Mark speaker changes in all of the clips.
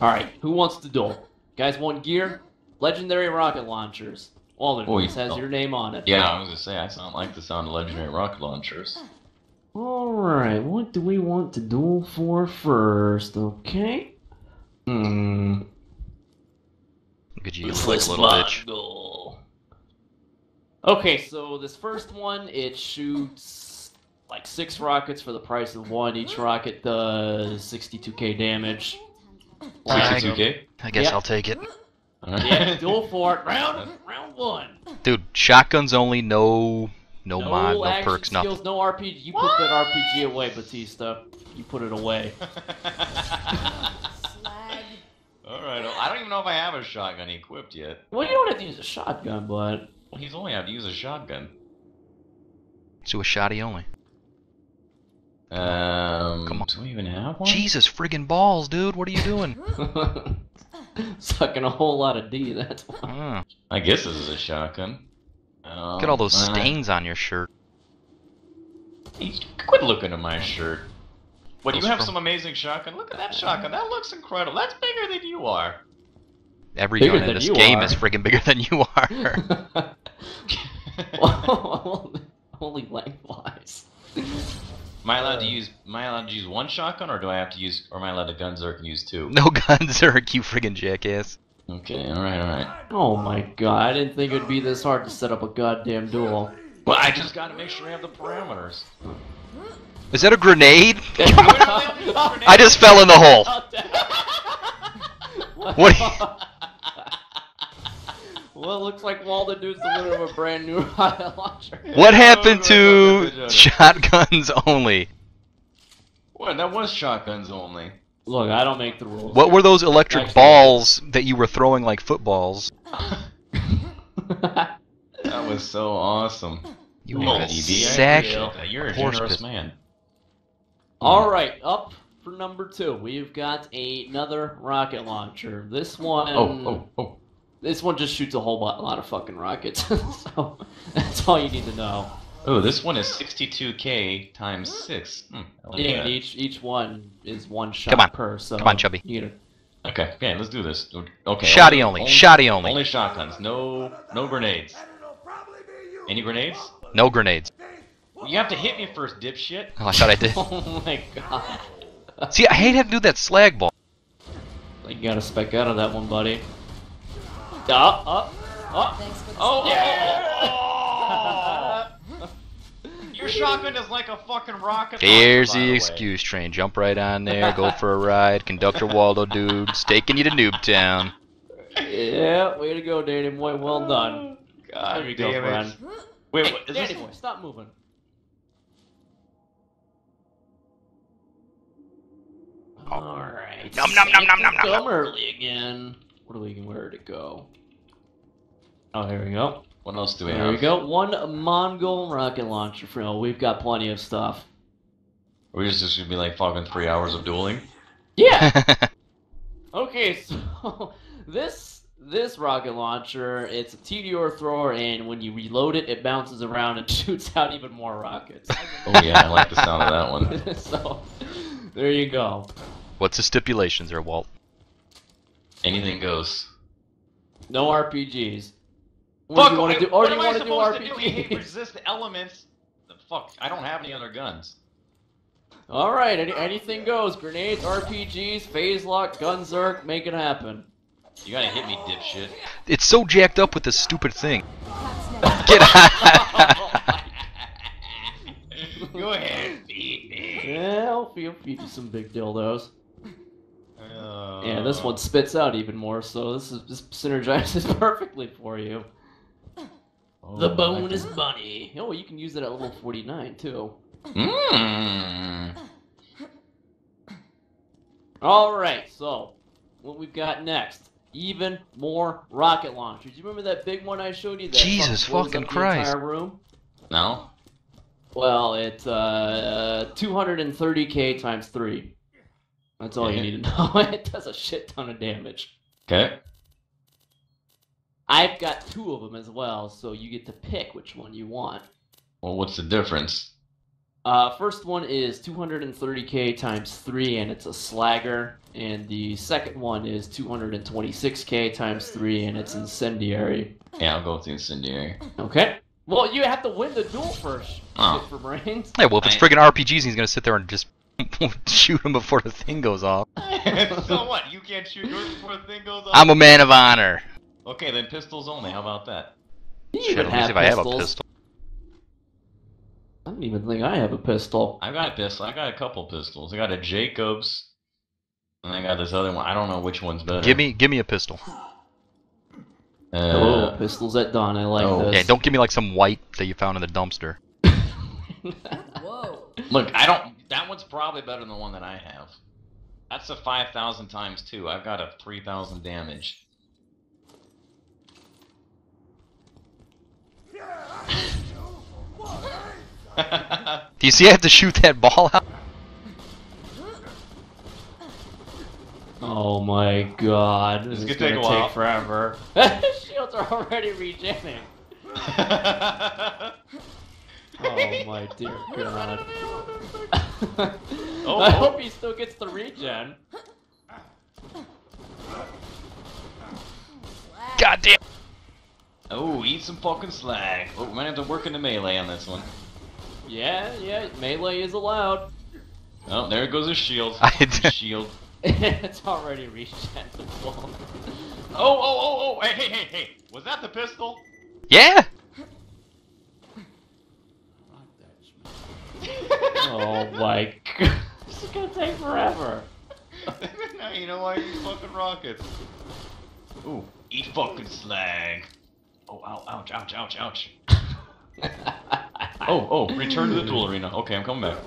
Speaker 1: Alright, who wants to duel? Guys want gear? Legendary rocket launchers. All of
Speaker 2: Oh,
Speaker 1: this has
Speaker 2: oh.
Speaker 1: your name on it.
Speaker 2: Yeah, I was gonna say I sound like the sound of legendary rocket launchers.
Speaker 1: Alright, what do we want to duel for first? Okay. Hmm.
Speaker 3: Look at you, you like a little bitch.
Speaker 1: Mongol. Okay, so this first one, it shoots like six rockets for the price of one. Each rocket does 62k damage.
Speaker 3: Alright.
Speaker 2: 62k.
Speaker 3: I guess
Speaker 1: Yeah.
Speaker 3: I'll take it.
Speaker 1: Yeah, duel for it. Round, round one.
Speaker 3: Dude, shotguns only, no no,
Speaker 1: no
Speaker 3: mod, no
Speaker 1: action
Speaker 3: perks,
Speaker 1: skills,
Speaker 3: nothing.
Speaker 1: no RPG. You put that RPG away, Batista. You put it away.
Speaker 4: Slag.
Speaker 2: Alright, I don't even know if I have a shotgun equipped yet.
Speaker 1: Well, you don't have to use a shotgun, but
Speaker 2: Well, he's only have to use a shotgun.
Speaker 3: So a shotty only. Come on.
Speaker 2: Do we even have one?
Speaker 3: Jesus friggin' balls, dude, what are you doing?
Speaker 1: sucking a whole lot of D. That's why.
Speaker 3: Ah,
Speaker 2: I guess this is a shotgun. Um,
Speaker 3: look at all those
Speaker 2: uh,
Speaker 3: stains on your shirt.
Speaker 2: Hey, quit looking at my shirt. What, do
Speaker 3: you
Speaker 2: have
Speaker 3: from-
Speaker 2: some amazing shotgun? Look at that shotgun. That looks incredible. That's bigger than you are.
Speaker 3: Every
Speaker 1: Bigger
Speaker 3: gun in this game
Speaker 1: are.
Speaker 3: is friggin' bigger than you are.
Speaker 1: Only lengthwise.
Speaker 2: Am I allowed to uh. use? Am I allowed to use one shotgun, or do I have to use? Or am I allowed to gunzerk and use two?
Speaker 3: no guns, Zerk, you friggin' jackass.
Speaker 2: Okay, all right, all right.
Speaker 1: Oh my god, I didn't think it'd be this hard to set up a goddamn duel.
Speaker 2: Well, I just got to make sure I have the parameters.
Speaker 3: Is that a grenade?
Speaker 2: I
Speaker 3: I just fell in the hole. What?
Speaker 1: well, it looks like Walden Dude's the winner of a brand new rocket launcher.
Speaker 3: What happened oh, to shotguns only?
Speaker 2: What? That was shotguns only.
Speaker 1: Look, I don't make the rules.
Speaker 3: What were those electric
Speaker 1: Actually-
Speaker 3: balls that you were throwing like footballs?
Speaker 2: That was so awesome.
Speaker 3: You
Speaker 2: You're
Speaker 3: are
Speaker 2: a
Speaker 3: a
Speaker 2: DB, I
Speaker 3: sack.
Speaker 2: that. You're a
Speaker 3: horse
Speaker 2: generous
Speaker 3: piss.
Speaker 2: man.
Speaker 1: All right, up for number two, we've got another rocket launcher. This oh, one,
Speaker 2: Oh, oh, oh.
Speaker 1: This one just shoots a whole lot, lot of fucking rockets. so that's all you need to know.
Speaker 2: Oh, this one is 62k times six. Hmm, like
Speaker 1: Yeah,
Speaker 2: that.
Speaker 1: each each one is one shot
Speaker 3: Come on.
Speaker 1: per. So
Speaker 3: Come on, Chubby.
Speaker 1: You get
Speaker 2: Okay, okay, let's do this. Okay.
Speaker 3: Shoddy only. Shoddy only.
Speaker 2: Only shotguns. No, no grenades. Any grenades?
Speaker 3: No grenades.
Speaker 2: You have to hit me first, dipshit.
Speaker 3: Oh, I thought I did.
Speaker 1: Oh my god!
Speaker 3: See, I hate having to do that slag ball.
Speaker 1: You gotta spec out of that one, buddy. Up, up, up.
Speaker 4: Thanks for the
Speaker 2: Oh, oh
Speaker 1: Yeah. Oh, oh.
Speaker 2: Your shotgun is like a fucking rocket.
Speaker 3: Here's
Speaker 2: launcher, by
Speaker 3: the
Speaker 2: way.
Speaker 3: excuse train. Jump right on there. Go for a ride. Conductor Waldo dude's taking you to Noob Town.
Speaker 1: Yeah, way to go, Danny boy. Well done.
Speaker 2: God
Speaker 1: There you go,
Speaker 2: it.
Speaker 1: friend.
Speaker 2: Wait,
Speaker 1: Hey,
Speaker 2: what, is
Speaker 1: Danny
Speaker 2: this?
Speaker 1: boy, stop moving. Alright.
Speaker 3: Nom, nom, nom, nom, nom, nom,
Speaker 1: Come early again. What do we where to go? Oh, here we go.
Speaker 2: What else do we
Speaker 1: There
Speaker 2: have?
Speaker 1: we go. One Mongol rocket launcher for oh, we've got plenty of stuff.
Speaker 2: Are we just, just gonna be like fucking three hours of dueling?
Speaker 1: Yeah. Okay, so this this rocket launcher, it's a Tediore thrower, and when you reload it, it bounces around and shoots out even more rockets.
Speaker 2: Oh yeah, I like the sound of that one.
Speaker 1: so there you go.
Speaker 3: What's the stipulations there, Walt?
Speaker 2: Anything goes.
Speaker 1: No RPGs. Or
Speaker 2: Fuck!
Speaker 1: do you want to do? Or
Speaker 2: what
Speaker 1: do you
Speaker 2: am I
Speaker 1: want to do
Speaker 2: supposed to do? We resist elements. The fuck! I don't have any other guns.
Speaker 1: All right, any, anything goes. Grenades, RPGs, phase lock, gunzerk, make it happen.
Speaker 2: You gotta hit me, dipshit.
Speaker 3: It's so jacked up with this stupid thing. Get out!
Speaker 2: Go ahead, feed me.
Speaker 1: Yeah, I'll feed, feed you some big dildos.
Speaker 2: Uh,
Speaker 1: Yeah, this one spits out even more, so this is this synergizes perfectly for you.
Speaker 2: Oh,
Speaker 1: The
Speaker 2: I
Speaker 1: bonus
Speaker 2: can-
Speaker 1: bunny. Oh, you can use it at level 49 too.
Speaker 2: Mmm.
Speaker 1: Alright, so what we've got next. Even more rocket launchers. You remember that big one I showed you? That
Speaker 3: Jesus fucking
Speaker 1: up the
Speaker 3: Christ.
Speaker 1: entire room?
Speaker 2: No.
Speaker 1: Well, it's uh, 230k times 3. That's all you need to know. it does a shit ton of damage.
Speaker 2: Okay.
Speaker 1: I've got two of them as well, so you get to pick which one you want.
Speaker 2: Well, what's the difference?
Speaker 1: Uh, first one is 230k times 3, and it's a slagger. And the second one is 226k times 3, and it's incendiary.
Speaker 2: Yeah, I'll go with the incendiary.
Speaker 1: Okay. Well, you have to win the duel first.
Speaker 2: Oh.
Speaker 1: For brains.
Speaker 3: Yeah, well, if it's
Speaker 2: I-
Speaker 3: friggin' RPGs, he's gonna sit there and just shoot him before the thing goes off.
Speaker 2: so what? You can't shoot yours before the thing goes off?
Speaker 3: I'm a man of honor.
Speaker 2: Okay, then pistols only. How about that?
Speaker 1: You
Speaker 3: Shit,
Speaker 1: even
Speaker 3: let
Speaker 1: have
Speaker 3: if I have a
Speaker 1: pistols.
Speaker 3: pistol.
Speaker 1: I don't even think I have a pistol.
Speaker 2: I've got a pistol. I got a couple pistols. I got a Jacobs, and I got this other one. I don't know which one's better.
Speaker 3: Give me, give me a pistol.
Speaker 1: oh,
Speaker 2: Uh,
Speaker 1: pistols at dawn. I like
Speaker 2: oh.
Speaker 1: this.
Speaker 3: Yeah, don't give me like some white that you found in the dumpster.
Speaker 4: Whoa.
Speaker 2: look, I don't. That one's probably better than the one that I have. That's a five thousand times two. I've got a three thousand damage.
Speaker 3: Do you see I have to shoot that ball out?
Speaker 1: Oh my god, this,
Speaker 2: This
Speaker 1: is
Speaker 2: could take
Speaker 1: gonna
Speaker 2: a while.
Speaker 1: take forever. Shields are already regenning. Oh my dear god.
Speaker 2: Oh,
Speaker 1: I hope he still gets the regen.
Speaker 3: God damn.
Speaker 2: Oh, eat some fucking slag. Oh, we might have to work in the melee on this one.
Speaker 1: Yeah, yeah, melee is allowed.
Speaker 2: Oh, there goes his shield.
Speaker 3: I
Speaker 2: His shield.
Speaker 1: it's already regen.
Speaker 2: Oh, oh, oh, oh! Hey, hey, hey, hey! Was that the pistol?
Speaker 3: Yeah.
Speaker 1: oh my god. This is gonna take forever.
Speaker 2: now you know why these fucking rockets. Ooh, eat fucking slag. Oh, ow, ouch, ouch, ouch, ouch. Oh, oh, return to the duel arena. Okay, I'm coming back.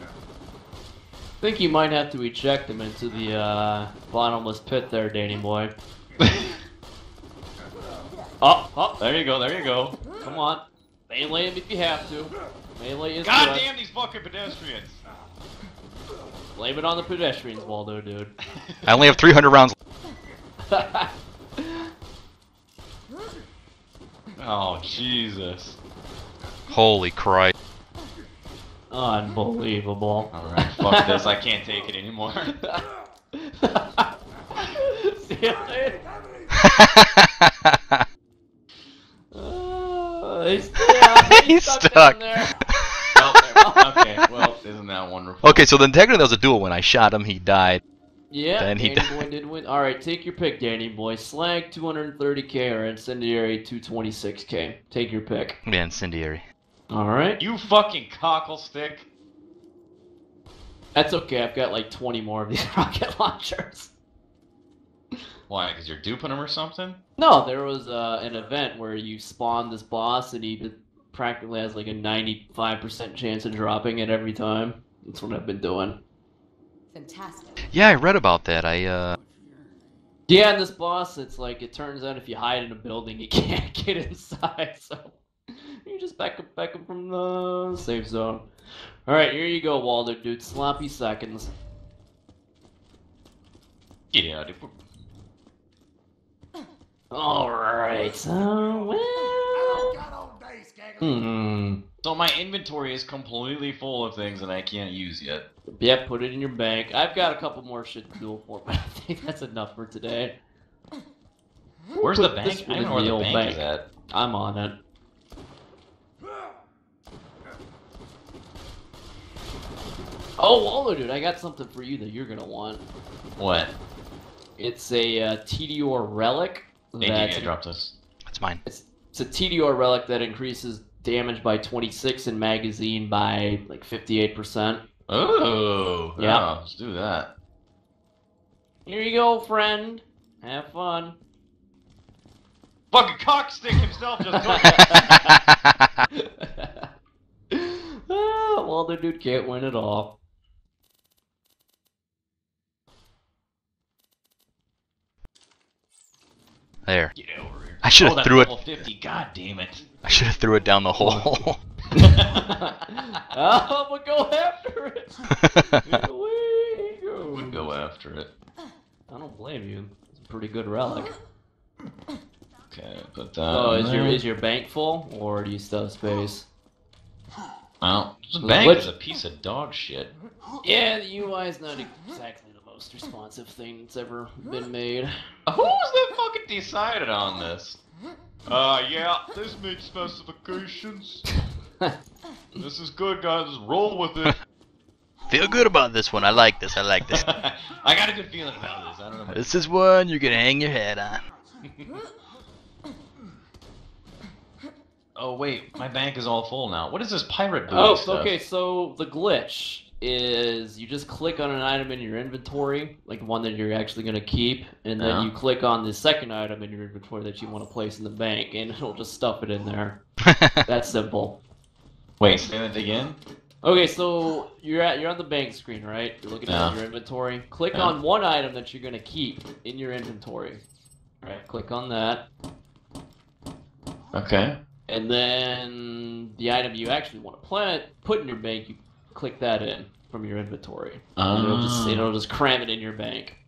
Speaker 1: I think you might have to eject him into the uh, bottomless pit there, Danny boy. Oh, oh,
Speaker 2: There you go, there you go.
Speaker 1: come on. Melee him if you have to. Melee is
Speaker 2: God damn these fucking pedestrians!
Speaker 1: Blame it on the pedestrians, Waldo, dude.
Speaker 3: I only have 300 rounds.
Speaker 2: Oh, Jesus.
Speaker 3: Holy Christ.
Speaker 1: Unbelievable.
Speaker 2: Alright, fuck this, I can't take it anymore.
Speaker 1: See you later. Uh, he's, yeah, he's,
Speaker 3: He's
Speaker 1: stuck.
Speaker 3: stuck.
Speaker 1: down there.
Speaker 2: oh, okay, well, isn't that wonderful?
Speaker 3: okay, so then technically that was a duel. When I shot him, he died.
Speaker 1: Yeah,
Speaker 3: Then he
Speaker 1: Danny
Speaker 3: died.
Speaker 1: Boy did win. All right, take your pick, Danny Boy. Slag 230k or Incendiary 226k. Take your pick.
Speaker 3: Yeah, incendiary.
Speaker 1: All right.
Speaker 2: You fucking cockle stick.
Speaker 1: That's okay. I've got like 20 more of these rocket launchers.
Speaker 2: Why, because you're duping them or something?
Speaker 1: No, there was uh, an event where you spawn this boss and he practically has like a 95% chance of dropping it every time. That's what I've been doing.
Speaker 4: Fantastic.
Speaker 3: Yeah, I read about that. I uh,
Speaker 1: Yeah, and this boss, it's like it turns out if you hide in a building, you can't get inside. So you just back up, back up from the safe zone. All right, here you go, Waldo, dude. Sloppy seconds.
Speaker 2: Yeah, dude.
Speaker 1: All right. So well. Hmm.
Speaker 2: So my inventory is completely full of things that I can't use yet.
Speaker 1: Yep, put it in your bank. I've got a couple more shit to do for, but I think that's enough for today.
Speaker 2: Where's the
Speaker 1: Put this
Speaker 2: bank?
Speaker 1: one
Speaker 2: I don't know where
Speaker 1: the
Speaker 2: the
Speaker 1: old
Speaker 2: bank,
Speaker 1: bank.
Speaker 2: is at.
Speaker 1: I'm on it. Oh, Waldo, dude, I got something for you that you're gonna want.
Speaker 2: What?
Speaker 1: It's a uh, Tediore relic.
Speaker 2: Thank you,
Speaker 1: That's
Speaker 2: I dropped this.
Speaker 3: that's mine.
Speaker 1: it's, it's a Tediore relic that increases damage by 26 and magazine by like 58%.
Speaker 2: Oh,
Speaker 1: Yeah.
Speaker 2: yeah. Let's do that.
Speaker 1: Here you go, friend. Have fun.
Speaker 2: Fucking cockstick himself just took it.
Speaker 1: ah, the dude can't win at all.
Speaker 3: There.
Speaker 2: Get over here.
Speaker 3: I should
Speaker 2: oh,
Speaker 3: have
Speaker 2: that's
Speaker 3: threw it.
Speaker 2: 50. God damn it.
Speaker 3: I should have threw it down the hole.
Speaker 1: oh, but go after it. Away you go.
Speaker 2: Would go after it.
Speaker 1: I don't blame you. It's a pretty good relic.
Speaker 2: Okay, put that.
Speaker 1: Uh, oh,
Speaker 2: in
Speaker 1: is your
Speaker 2: there.
Speaker 1: is your bank full, or do you still have space?
Speaker 2: Well, the
Speaker 1: The
Speaker 2: bank
Speaker 1: glitch-
Speaker 2: is a piece of dog shit.
Speaker 1: Yeah, the UI is not exactly the most responsive thing that's ever been made.
Speaker 2: Who's that fucking decided on this? Uh, yeah, this meets specifications. This is good, guys. Just roll with it.
Speaker 3: Feel good about this one. I like this. I like this.
Speaker 2: I got a good feeling about this. I don't know.
Speaker 3: this is one you're gonna hang your head on.
Speaker 2: Oh wait, my bank is all full now. What is this pirate booty
Speaker 1: Oh,
Speaker 2: stuff?
Speaker 1: okay. So the glitch is you just click on an item in your inventory, like one that you're actually going to keep, and then
Speaker 2: Yeah.
Speaker 1: you click on the second item in your inventory that you want to place in the bank, and it'll just stuff it in there. That's simple.
Speaker 2: Wait, say that again.
Speaker 1: Okay, so you're at you're on the bank screen, right? You're looking
Speaker 2: Yeah.
Speaker 1: at your inventory. Click
Speaker 2: Yeah.
Speaker 1: on one item that you're going to keep in your inventory. Right. Click on that,
Speaker 2: Okay.
Speaker 1: and then the item you actually want to plant, put in your bank, you click that in from your inventory. And it'll just
Speaker 2: Ah.
Speaker 1: it'll just cram it in your bank.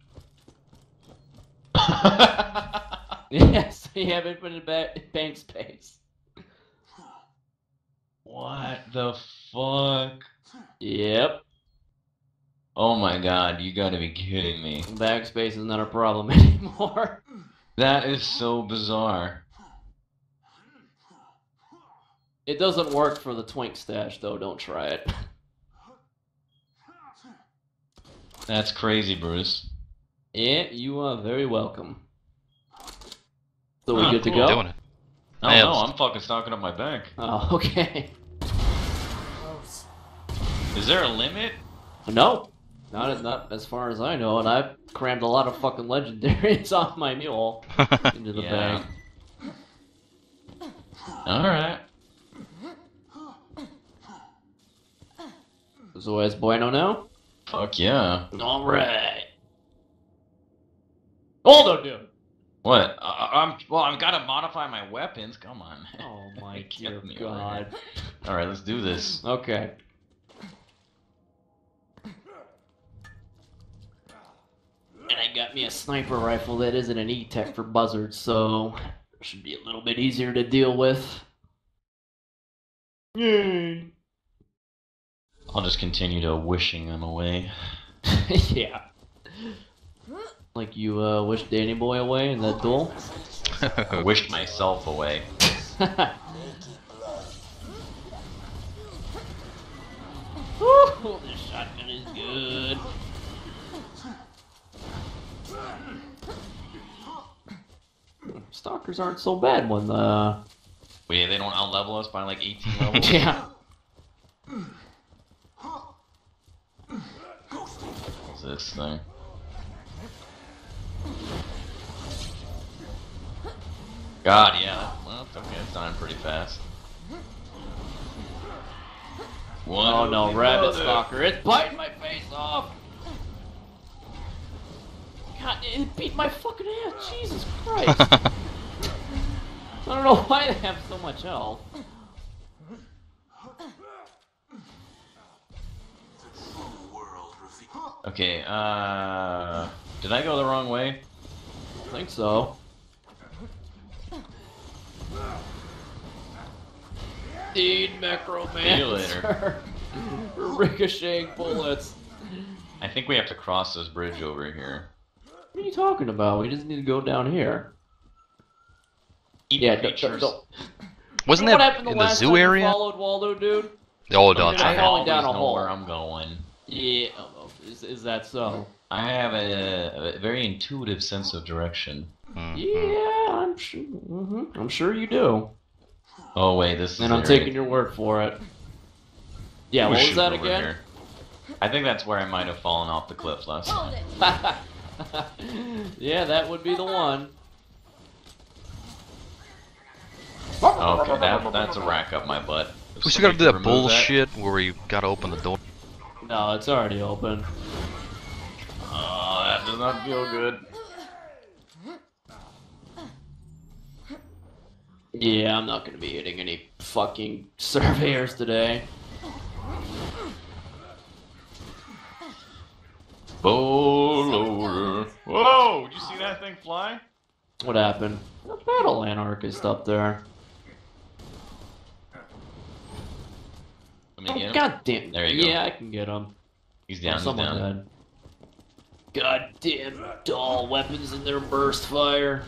Speaker 1: Yes, you have infinite ba- bank space.
Speaker 2: what the fuck?
Speaker 1: Yep,
Speaker 2: Oh my god, you gotta be kidding me.
Speaker 1: bank space is not a problem anymore.
Speaker 2: That is so bizarre.
Speaker 1: It doesn't work for the twink stash though. Don't try it.
Speaker 2: That's crazy, Bruce.
Speaker 1: Yeah, you are very welcome. So we
Speaker 2: Ah,
Speaker 1: good to
Speaker 2: cool.
Speaker 1: go?
Speaker 3: Doing it.
Speaker 2: Oh
Speaker 3: Nails.
Speaker 2: no, I'm fucking stocking up my bank.
Speaker 1: Oh, okay.
Speaker 4: Gross.
Speaker 2: Is there a limit?
Speaker 1: No, not not as far as I know, and I've crammed a lot of fucking legendaries off my mule into the
Speaker 2: Yeah.
Speaker 1: bank.
Speaker 2: Alright.
Speaker 1: So as bueno now.
Speaker 2: Fuck yeah.
Speaker 1: Alright. Hold on, dude.
Speaker 2: What? I, I'm well. I've got to modify my weapons. Come on.
Speaker 1: Oh my dear God.
Speaker 2: All right, let's do this.
Speaker 1: Okay. And I got me a sniper rifle that isn't an E-Tech for buzzards, so should be a little bit easier to deal with. Yay!
Speaker 2: I'll just continue to wishing them away.
Speaker 1: yeah. Like you uh, wished Danny Boy away in that duel.
Speaker 2: I wished myself away.
Speaker 1: Woo, this shotgun is good. Stalkers aren't so bad when the
Speaker 2: Wait, they don't outlevel us by like 18 levels.
Speaker 1: yeah.
Speaker 2: This thing? God, yeah. Well, it's okay. It's dying pretty fast. One
Speaker 1: Oh no, rabbit
Speaker 2: other.
Speaker 1: stalker! It's biting my face off. God, it beat my fucking ass. Jesus Christ! I don't know why they have so much health.
Speaker 2: Okay, uh. Did I go the wrong way?
Speaker 1: I think so. Need Necromancer. Ricocheting bullets.
Speaker 2: I think we have to cross this bridge over here.
Speaker 1: What are you talking about? We just need to go down here.
Speaker 2: Keep
Speaker 1: Yeah, don't,
Speaker 2: creatures.
Speaker 1: don't,
Speaker 3: Wasn't
Speaker 1: what
Speaker 3: that
Speaker 1: happened the
Speaker 3: in the zoo
Speaker 1: time you
Speaker 3: area?
Speaker 1: followed Waldo, dude?
Speaker 3: Oh, don't
Speaker 1: did I
Speaker 2: I
Speaker 1: fall
Speaker 2: always
Speaker 1: down a
Speaker 2: know
Speaker 1: hole?
Speaker 2: where I'm going.
Speaker 1: Yeah. Is, is that so?
Speaker 2: I have a, a very intuitive sense of direction.
Speaker 3: Mhm.
Speaker 1: Yeah, I'm sure. hmm I'm sure you do.
Speaker 2: Oh wait, this is.
Speaker 1: And I'm
Speaker 2: the
Speaker 1: taking your word for it. Yeah.
Speaker 2: We're
Speaker 1: What was that again?
Speaker 2: here. I think that's where I might have fallen off the cliff last
Speaker 4: Hold
Speaker 2: time.
Speaker 4: it.
Speaker 1: yeah, that would be the one.
Speaker 2: Okay, that, that's a rack up my butt.
Speaker 3: We still gotta do that
Speaker 2: Remove
Speaker 3: bullshit where you gotta open the door.
Speaker 1: No, it's already open.
Speaker 2: Oh, that does not feel good.
Speaker 1: Yeah, I'm not gonna be hitting any fucking surveyors today.
Speaker 2: Bow loader. Whoa! Did you see that thing fly?
Speaker 1: What happened? A battle anarchist up there.
Speaker 2: Let me
Speaker 1: Oh. God damn.
Speaker 2: There you go.
Speaker 1: Yeah, I can get him.
Speaker 2: He's down. He's
Speaker 1: Someone
Speaker 2: down.
Speaker 1: dead. God damn dull weapons in their burst fire.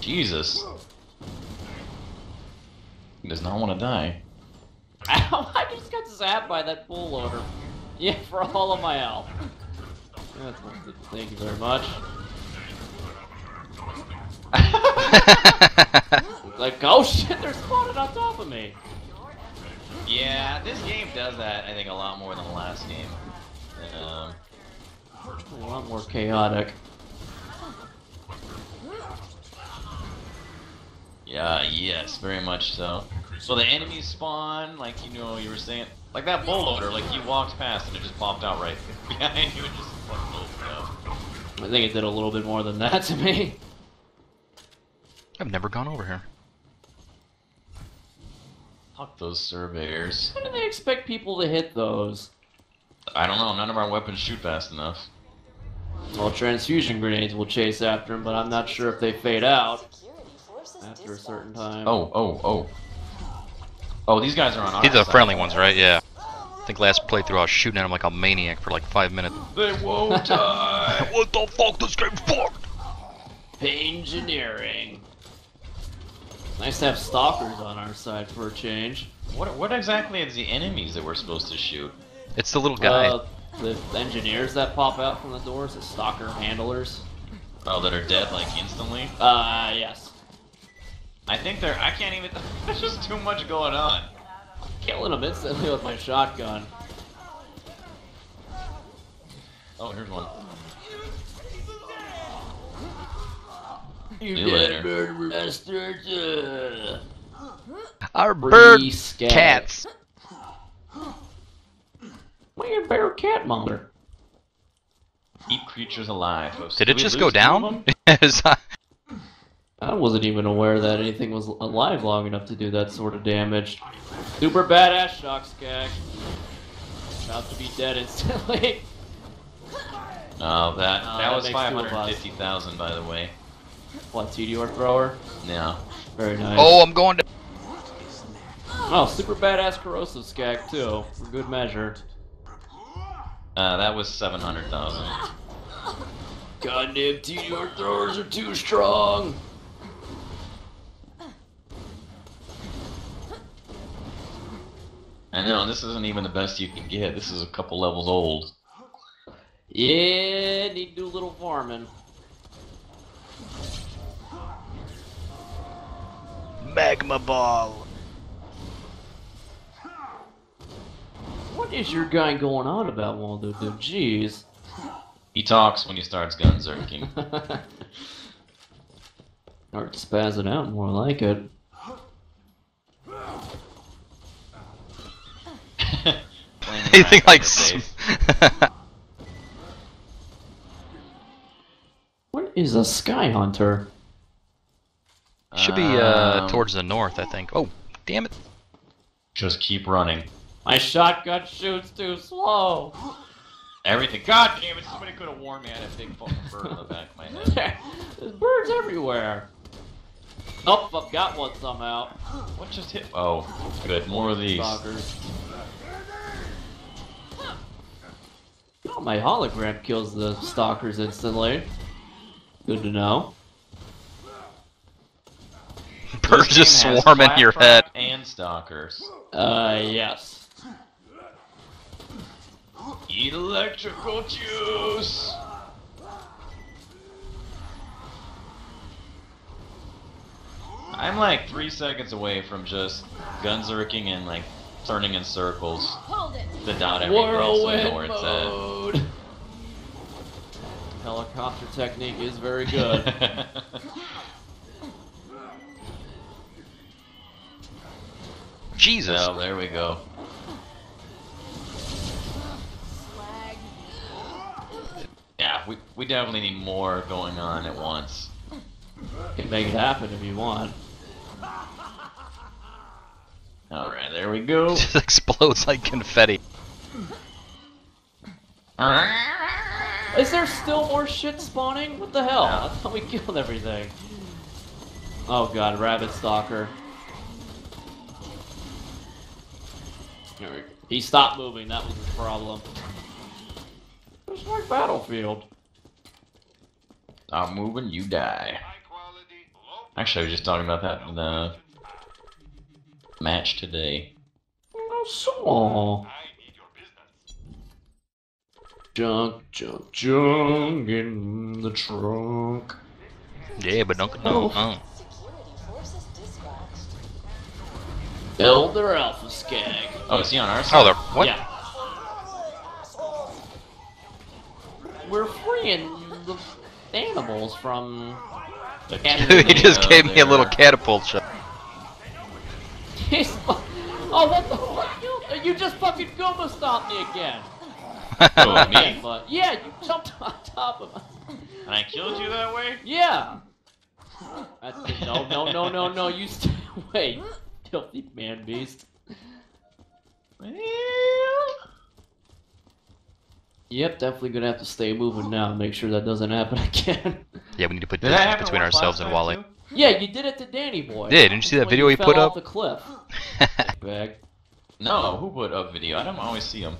Speaker 2: Jesus. He does not want to die.
Speaker 1: Ow, I just got zapped by that bull loader. Yeah, for all of my health. That's worth it. Thank you very much. Like, oh shit, they're spawning on top of me.
Speaker 2: Yeah, this game does that. I think a lot more than the last game. Um,
Speaker 1: A lot more chaotic.
Speaker 2: yeah, yes, very much so. So the enemies spawn, like you know, you were saying, like that bull loader, like you walked past and it just popped out right behind you and just up.
Speaker 1: I think it did a little bit more than that to me.
Speaker 3: I've never gone over here.
Speaker 2: Fuck those surveyors.
Speaker 1: How do they expect people to hit those?
Speaker 2: I don't know. None of our weapons shoot fast enough.
Speaker 1: Well, transfusion grenades will chase after them, but I'm not sure if they fade out after a certain time.
Speaker 2: Oh, oh, oh. Oh, these guys are on our
Speaker 3: These are the friendly ones, right? Yeah. I think last playthrough I was shooting at him like a maniac for like five minutes.
Speaker 2: They won't die.
Speaker 3: what the fuck? This game's fucked!
Speaker 1: Pain engineering. Nice to have stalkers on our side for a change.
Speaker 2: what, what exactly is the enemies that we're supposed to shoot?
Speaker 3: It's the little guy.
Speaker 1: Uh, the engineers that pop out from the doors, the stalker handlers.
Speaker 2: Oh, that are dead like instantly?
Speaker 1: Uh, yes.
Speaker 2: I think they're. I can't even. There's just too much going on.
Speaker 1: Killing them instantly with my shotgun.
Speaker 2: Oh, here's one.
Speaker 1: You
Speaker 2: See you later.
Speaker 1: murder bastards. Uh,
Speaker 3: Our bird
Speaker 1: scat.
Speaker 3: cats.
Speaker 1: Why you bear cat mother?
Speaker 2: Keep creatures alive. Oh,
Speaker 3: Did
Speaker 2: did
Speaker 3: it just go down? Yes, I-
Speaker 1: I wasn't even aware that anything was alive long enough to do that sort of damage. Super badass shock skag. About to be dead instantly.
Speaker 2: Oh, that
Speaker 1: Oh,
Speaker 2: that
Speaker 1: that
Speaker 2: was
Speaker 1: makes two of us.
Speaker 2: 550,000 by the way.
Speaker 1: What, Tediore thrower?
Speaker 2: No.
Speaker 1: Very nice.
Speaker 3: oh, I'm going to.
Speaker 1: Oh, super badass corrosive skag too, for good measure.
Speaker 2: Uh, that was 700,000.
Speaker 1: Goddamn Tediore throwers are too strong.
Speaker 2: I know, this isn't even the best you can get. This is a couple levels old.
Speaker 1: Yeah, need to do a little farming.
Speaker 3: Magma ball.
Speaker 1: What is your guy going on about, Waldo? Dude? Jeez.
Speaker 2: He talks when he starts gun zerking.
Speaker 1: or spazzing out, more like it.
Speaker 3: Anything like.
Speaker 2: in
Speaker 3: s-
Speaker 2: your face.
Speaker 1: What is a sky hunter?
Speaker 3: Should be uh,
Speaker 2: Um,
Speaker 3: towards the north, I think. Oh, damn it.
Speaker 2: Just keep running.
Speaker 1: My shotgun shoots too slow.
Speaker 2: Everything. God damn it! Somebody could have warned me. I had a big fucking bird in the back of my head.
Speaker 1: There's birds everywhere. Oh, I've got one somehow.
Speaker 2: What just hit? Oh, good. More of these.
Speaker 1: Stalkers. Oh, my hologram kills the stalkers instantly. Good to know.
Speaker 3: Birds just
Speaker 2: game
Speaker 3: swarm in your head.
Speaker 2: And stalkers.
Speaker 1: Uh, yes.
Speaker 2: Eat electrical juice. I'm like three seconds away from just gun zerking and like turning in circles.
Speaker 4: Hold it.
Speaker 2: The dot every place so I know where it's at.
Speaker 1: mode. Helicopter technique is very good.
Speaker 3: Jesus.
Speaker 2: so there we go. Yeah, we, we definitely need more going on at once.
Speaker 1: Can make it happen if you want.
Speaker 2: Alright, there we go.
Speaker 3: Just explodes like confetti.
Speaker 1: Is there still more shit spawning? What the hell?
Speaker 2: Yeah.
Speaker 1: I thought we killed everything. Oh god, rabbit stalker. There we go. He stopped moving. That was his problem. It's like Battlefield.
Speaker 2: Stop moving, you die. Actually, I was just talking about that in the match today.
Speaker 1: Oh, so. Junk, junk, junk in the trunk.
Speaker 3: Yeah, but don't no. Oh.
Speaker 1: Elder Alpha Skag.
Speaker 2: Oh, is he on our side?
Speaker 3: Oh,
Speaker 2: side?
Speaker 3: there. What?
Speaker 1: Yeah. We're freeing the animals from.
Speaker 2: The
Speaker 3: he just gave me a little catapult shot.
Speaker 1: Oh, what the fuck? You, you just fucking Goomba stopped me again.
Speaker 2: Oh, me?
Speaker 1: But yeah, you jumped on top of us.
Speaker 2: And I killed you that way?
Speaker 1: Yeah. That's. No, no, no, no, no. You stay away, filthy man beast. Yep, definitely gonna have to stay moving now. Make sure that doesn't happen again.
Speaker 3: Yeah, we need to put
Speaker 2: that
Speaker 3: between ourselves and Wally.
Speaker 2: too?
Speaker 1: yeah, you did it to Danny Boy.
Speaker 3: Yeah, didn't you see that video he
Speaker 1: fell
Speaker 3: put
Speaker 1: off
Speaker 3: up?
Speaker 1: the cliff. Bag.
Speaker 2: No, who put up video? I don't always see him.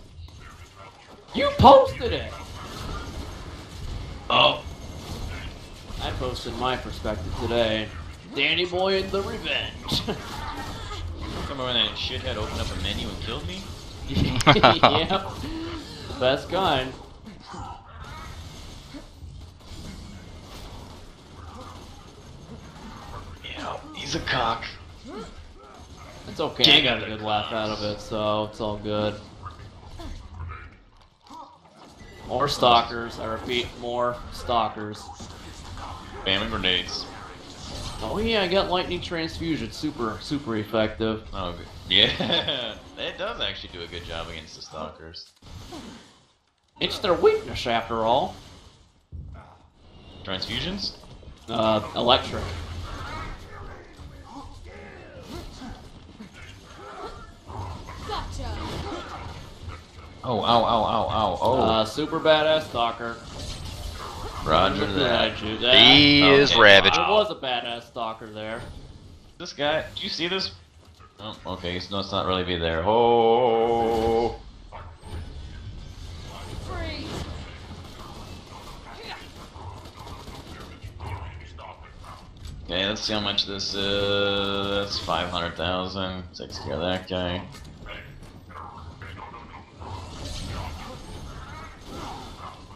Speaker 1: You posted it.
Speaker 2: Oh.
Speaker 1: I posted my perspective today. Danny Boy and the Revenge.
Speaker 2: Remember when that shithead opened up a menu and killed me?
Speaker 1: yep. The best kind.
Speaker 2: Yeah, he's a cock.
Speaker 1: It's okay. I got a
Speaker 2: the
Speaker 1: good laugh out of it, so it's all good. More stalkers. I repeat, more stalkers.
Speaker 2: Spamming grenades.
Speaker 1: Oh yeah, I got lightning transfusion. Super, super effective.
Speaker 2: Oh, yeah. it does actually do a good job against the stalkers.
Speaker 1: It's their weakness, after all.
Speaker 2: Transfusions?
Speaker 1: Uh, electric.
Speaker 4: Gotcha.
Speaker 2: Oh, ow, ow, ow, ow. Oh,
Speaker 1: Uh, super badass stalker.
Speaker 2: Roger
Speaker 1: Look
Speaker 2: that.
Speaker 1: at you. That-
Speaker 3: He
Speaker 2: Okay,
Speaker 3: is ravaged.
Speaker 1: There was a badass stalker there.
Speaker 2: This guy, do you see this? Oh, okay, so let's not really be there. Oh, okay, let's see how much this is. That's 500,000. Takes care of that guy.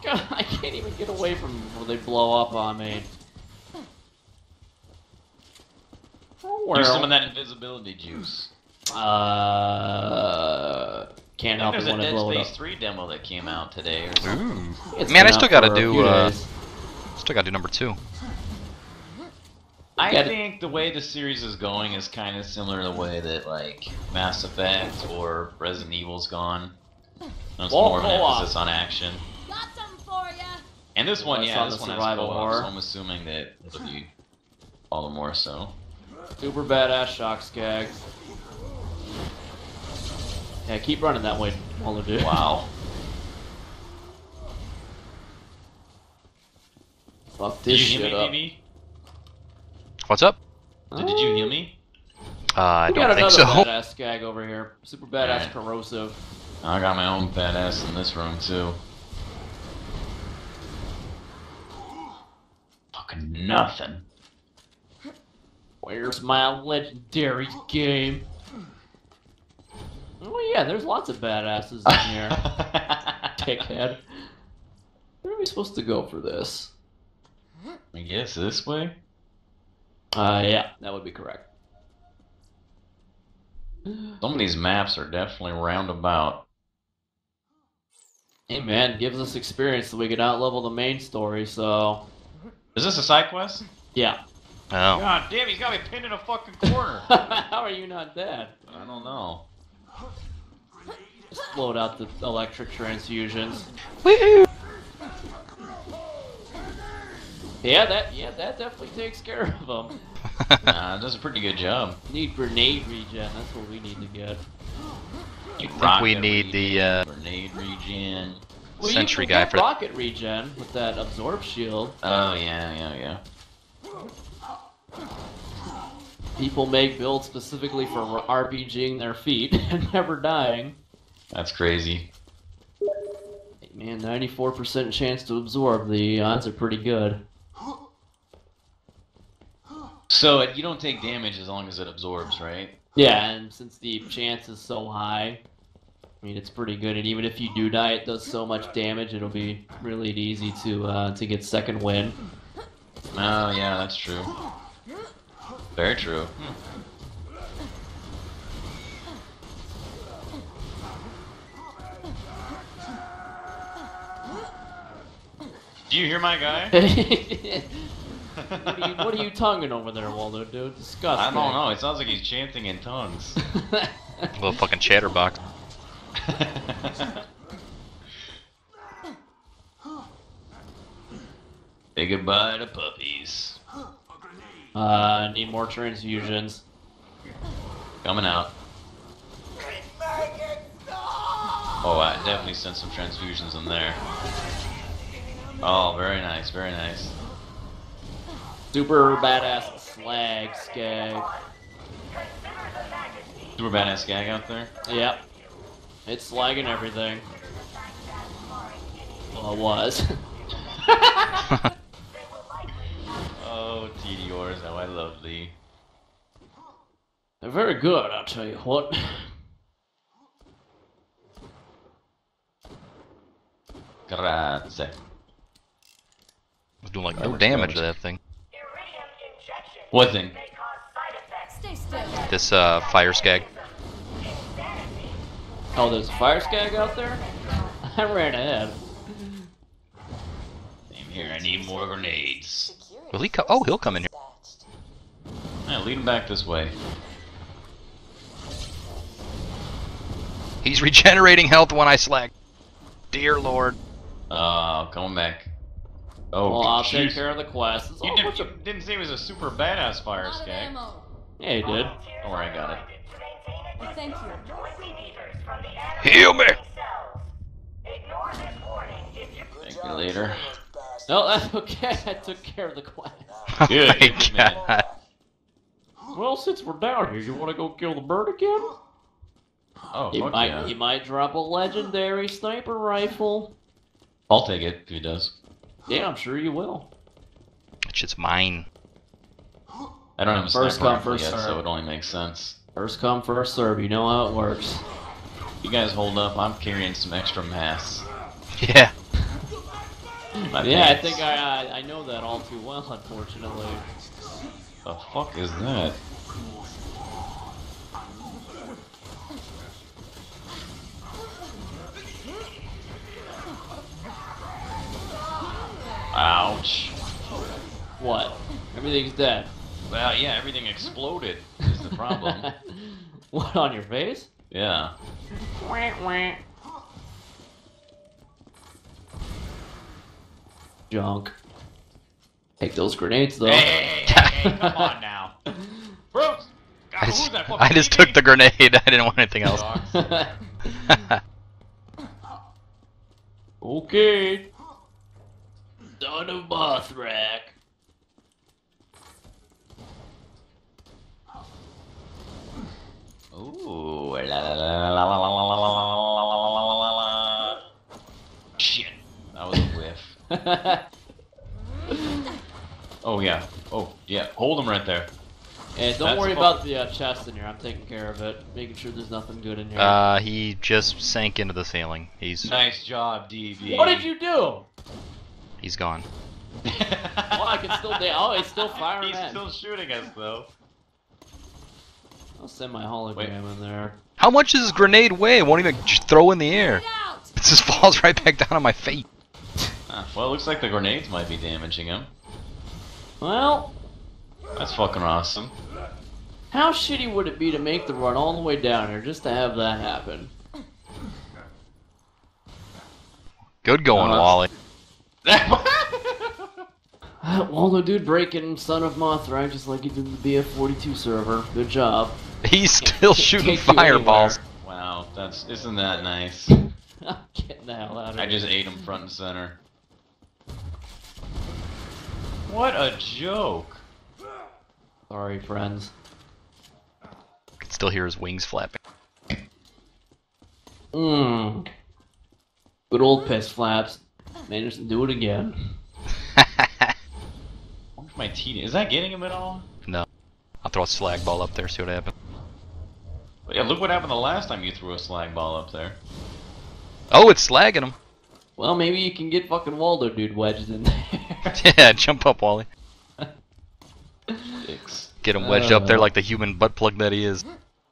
Speaker 1: God, I can't even get away from them before they blow up on me. Oh,
Speaker 2: Use some of that invisibility juice.
Speaker 1: Uh, can't
Speaker 2: I
Speaker 1: help
Speaker 2: think
Speaker 1: it
Speaker 2: there's a
Speaker 1: when I
Speaker 2: Dead
Speaker 1: blow it up.
Speaker 2: Space 3 demo that came out today or something.
Speaker 3: Ooh. Man, I still gotta do, uh. Still gotta do number two.
Speaker 2: I
Speaker 1: Got it.
Speaker 2: think the way the series is going is kind of similar to the way that like Mass Effect or Resident Evil's gone. There's more of an emphasis on action.
Speaker 4: Got some for ya.
Speaker 2: And this one, yeah, this one has
Speaker 1: survival
Speaker 2: co-op,
Speaker 1: horror.
Speaker 2: so I'm assuming that it'll be all the more so.
Speaker 1: Super badass shock skag. Yeah, keep running that way, Waldo dude.
Speaker 2: Wow.
Speaker 1: Fuck
Speaker 2: Did
Speaker 1: this
Speaker 2: you heal
Speaker 1: shit
Speaker 2: me,
Speaker 1: up.
Speaker 2: BB?
Speaker 3: What's up?
Speaker 2: Did, did you heal me?
Speaker 3: Uh, I
Speaker 1: We got
Speaker 3: don't think
Speaker 1: another
Speaker 3: so.
Speaker 1: badass skag over here. Super badass
Speaker 2: Alright.
Speaker 1: corrosive.
Speaker 2: I got my own badass in this room too. Fucking nothing.
Speaker 1: Where's my legendary game? Oh yeah, there's lots of badasses in here. Dickhead. Where are we supposed to go for this?
Speaker 2: I guess this way.
Speaker 1: Uh, yeah, that would be correct.
Speaker 2: Some of these maps are definitely roundabout.
Speaker 1: Hey man, gives us experience so we can outlevel the main story, so...
Speaker 2: Is this a side quest?
Speaker 1: Yeah.
Speaker 3: Oh.
Speaker 2: God damn, he's got me pinned in a fucking corner.
Speaker 1: How are you not dead?
Speaker 2: I don't know.
Speaker 1: Just load out the electric transfusions.
Speaker 3: Woohoo!
Speaker 1: Yeah, that yeah, that definitely takes care of them.
Speaker 2: Nah, does a pretty good job.
Speaker 1: Need grenade regen, that's what we need to get.
Speaker 3: I think
Speaker 2: Rocket
Speaker 3: we need the, uh,
Speaker 2: grenade regen.
Speaker 1: Well,
Speaker 3: Sentry guy for-
Speaker 1: rocket regen with that absorb shield.
Speaker 2: Oh yeah, yeah, yeah.
Speaker 1: People make builds specifically for RPGing their feet and never dying.
Speaker 2: That's crazy.
Speaker 1: Man, 94% chance to absorb. The odds are pretty good.
Speaker 2: So it, you don't take damage as long as it absorbs, right?
Speaker 1: Yeah, and since the chance is so high, I mean it's pretty good. And even if you do die, it does so much damage. It'll be really easy to uh, to get second win.
Speaker 2: Oh yeah, that's true. Very true. Do you hear my guy?
Speaker 1: what, are you, what are you tonguing over there, Waldo, dude? Disgusting.
Speaker 2: I don't know. It sounds like he's chanting in tongues.
Speaker 3: Little fucking chatterbox.
Speaker 2: Say goodbye to puppies.
Speaker 1: uh, need more transfusions.
Speaker 2: Coming out. Oh, I definitely sent some transfusions in there. Oh, very nice, very nice.
Speaker 1: Super badass slag skag.
Speaker 2: Super badass gag out there.
Speaker 1: Yep. It's lagging everything. Well, it was.
Speaker 2: Oh, Tediores, how I love thee.
Speaker 1: They're very good, I'll tell you what.
Speaker 2: Grazie.
Speaker 3: Was doing like no
Speaker 2: works
Speaker 3: damage to that thing.
Speaker 2: What thing?
Speaker 3: This uh fire skag.
Speaker 1: Oh, there's a fire skag out there? I ran ahead.
Speaker 2: Same here, I need more grenades.
Speaker 3: Will he come? Oh, he'll come in here.
Speaker 4: dispatched.
Speaker 2: Yeah, lead him back this way.
Speaker 3: He's regenerating health when I slag. Dear Lord.
Speaker 2: Uh, coming back. Oh,
Speaker 1: Well, I'll
Speaker 2: jeez.
Speaker 1: take care of the quest. It's
Speaker 2: You didn't,
Speaker 1: bunch of-
Speaker 2: you didn't say he was a super badass fire skag.
Speaker 4: ammo.
Speaker 1: Yeah, he did.
Speaker 2: Don't worry, I got it.
Speaker 4: Well, thank you.
Speaker 3: Heal me.
Speaker 2: Thank you later.
Speaker 1: No, that's okay. I took care of the quest.
Speaker 3: Oh
Speaker 2: Good,
Speaker 3: my
Speaker 2: man.
Speaker 3: god.
Speaker 1: Well, since we're down here, you want to go kill the bird again?
Speaker 2: Oh,
Speaker 1: He
Speaker 2: fuck
Speaker 1: might,
Speaker 2: yeah.
Speaker 1: he might drop a legendary sniper rifle.
Speaker 2: I'll take it if he does.
Speaker 1: Yeah, I'm sure you will.
Speaker 3: That shit's mine.
Speaker 2: I don't have a
Speaker 1: First
Speaker 2: sniper
Speaker 1: come,
Speaker 2: rifle
Speaker 1: first
Speaker 2: yet, so it only makes sense.
Speaker 1: First come, first serve. You know how it works.
Speaker 2: You guys hold up. I'm carrying some extra mass.
Speaker 3: Yeah.
Speaker 2: My
Speaker 1: yeah, I think I, I I know that all too well. Unfortunately.
Speaker 2: The fuck is that? Ouch.
Speaker 1: What? Everything's dead.
Speaker 2: Well, yeah, everything exploded. Is the problem?
Speaker 1: what on your face?
Speaker 2: Yeah.
Speaker 1: Junk. Take those grenades though.
Speaker 2: Hey, hey, hey, hey, come on now. Bruce! God,
Speaker 3: I just,
Speaker 2: that
Speaker 3: I just took the grenade. I didn't want anything else.
Speaker 1: Okay. Son of Mothrakk.
Speaker 2: Ooh, la la la la la la la la la la la la la la. Shit, that was a whiff. Oh yeah, oh yeah, hold him right there.
Speaker 1: and don't
Speaker 2: That's
Speaker 1: worry about the uh, chest in here. I'm taking care of it, making sure there's nothing good in here.
Speaker 3: uh, he just sank into the ceiling. He's
Speaker 2: Nice job, DV.
Speaker 1: what did you do?
Speaker 3: he's gone.
Speaker 1: Well, I can still. Da- oh, he's still firing
Speaker 2: He's
Speaker 1: at.
Speaker 2: still shooting us though.
Speaker 1: I'll send my hologram in there.
Speaker 3: How much does this grenade weigh? It won't even throw in the air. It just falls right back down on my face.
Speaker 2: Ah, well, it looks like the grenades might be damaging him.
Speaker 1: Well,
Speaker 2: That's fucking awesome.
Speaker 1: how shitty would it be to make the run all the way down here just to have that happen?
Speaker 3: Good going,
Speaker 2: that's-
Speaker 3: Wally.
Speaker 1: Waldo dude breaking Son of Mothrakk just like he did in the BF42 server. Good job.
Speaker 3: He's still shooting fireballs.
Speaker 2: wow, that's isn't that nice?
Speaker 1: I'm getting the hell out of
Speaker 2: I
Speaker 1: here.
Speaker 2: just ate him front and center. What a joke!
Speaker 1: Sorry, friends.
Speaker 3: Can still hear his wings flapping.
Speaker 1: Mmm. Good old piss flaps. Managed to do it again.
Speaker 2: Where's my T? Is that getting him at all? No.
Speaker 3: I'll throw a slag ball up there, see what happens.
Speaker 2: But yeah, look what happened the last time you threw a slag ball up there.
Speaker 3: Oh, it's slagging him.
Speaker 1: Well, maybe you can get fucking Waldo dude wedged in there.
Speaker 3: yeah, jump up, Wally. Get him wedged up there
Speaker 1: Uh.
Speaker 3: like the human butt plug that he is.